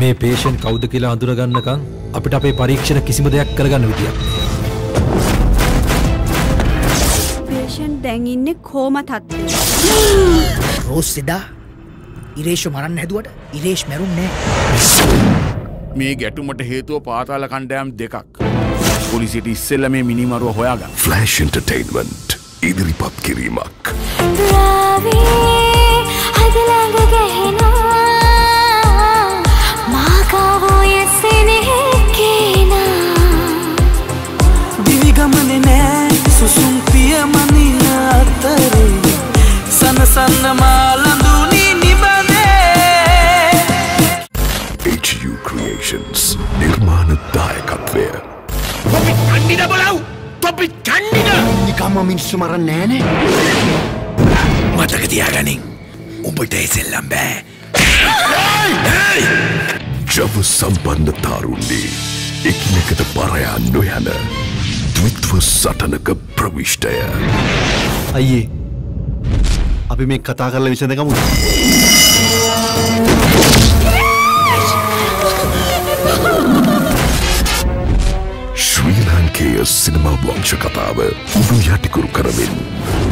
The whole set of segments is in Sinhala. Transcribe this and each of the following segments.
මේ පේෂන් කෞද්ද කියලා අඳුරගන්නකං අපිට අපේ පරීක්ෂණ කිසිම දෙයක් කරගන්න විදියක් පේෂන් දැන් ඉන්නේ කෝම තත්ත්වය. රෝස් එදා ඉරේෂ මරන්න හැදුවට ඉරේෂ් මැරුම් නෑ මේ ගැටුමට හේතුව පාතාල කණ්ඩෑම් දෙකක්. පොලිසිට ඉස්සෙල්ල මේ මිනිමරුව හොයාගන්න. ෆ්ලෑෂ් එන්ටර්ටේන්මන්ට් ඉදිරිපත් කිරීමක්. කණ්ඩිට බලව් තොපි කණ්ඩිට නිකම්ම මිනිස්සු මරන්න නෑනේ. මතක තියාගනින්. උඹට එසෙල්ලම් බෑ. ජව සම්බන්ධ තාරුන්නේ එකිනෙකට පරයා නොයන ද්විත්ව සටනක ප්‍රවිෂ්ටය අයියේ අපි මේ කතා කරල විසඳකමු ලාංකේය සිනමා වංශ කතාව උඩු යටිකුරු කරමින්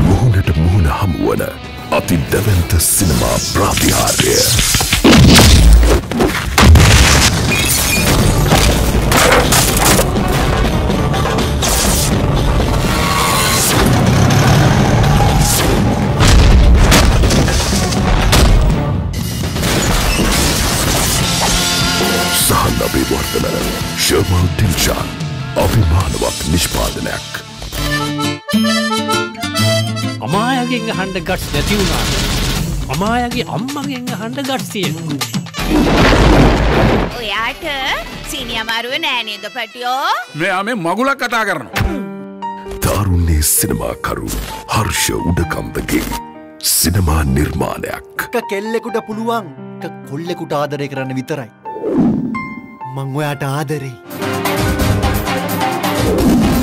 මුහුණට මුහුණ හමුවන අති දැවන්ත සිනමා ප්‍රාතිහාර්ය. සහන් අභිවර්ධන ශර්මල් ටිල්ෂාන් අභිමානවත් නිෂ්පාදනයක්. අමායගෙන් හන්ඩ ගට්ස් නැතිවුණා අමායගේ අම්මගෙන් හන්ඩ ගට්සියෙන් ඔයාට සිනියමරුව නෑනේද පටියෝ? මෙයා මේ මගුලක් කතා කරනවා. තාරුන්නේ සිනමාකරු හර්ෂ උඩකම්දගේ සිනමා නිර්මාණයක්. කෙල්ලෙකුට පුළුවන් කොල්ලෙකුට ආදරය කරන්න විතරයි. මං ඔයාට ආදරෙයි Música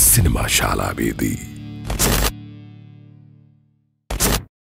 सिनेमा शाला बेदी